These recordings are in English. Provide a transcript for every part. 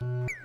Bye.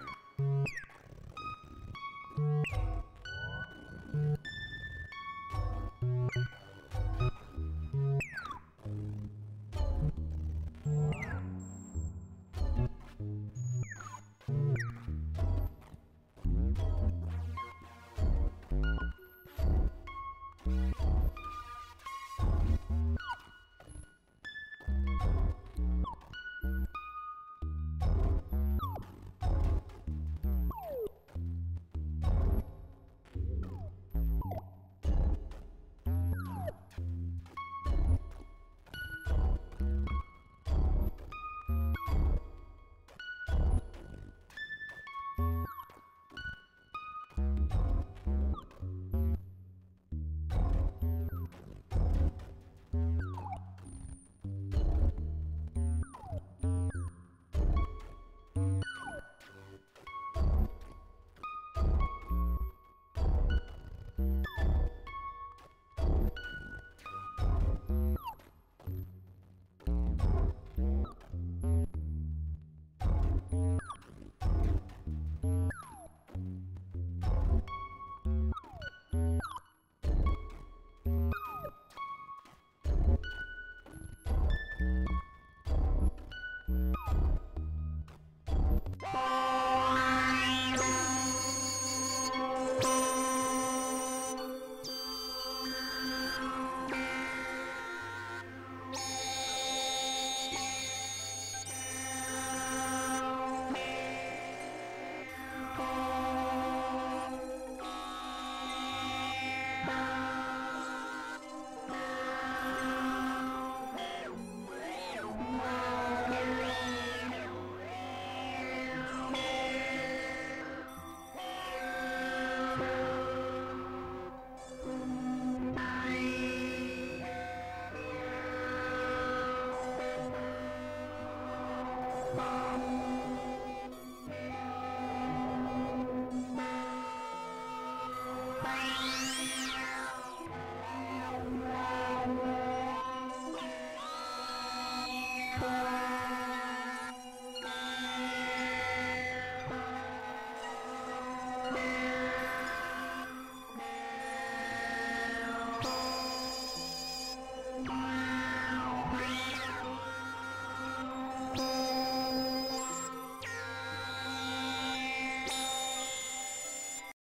Bye.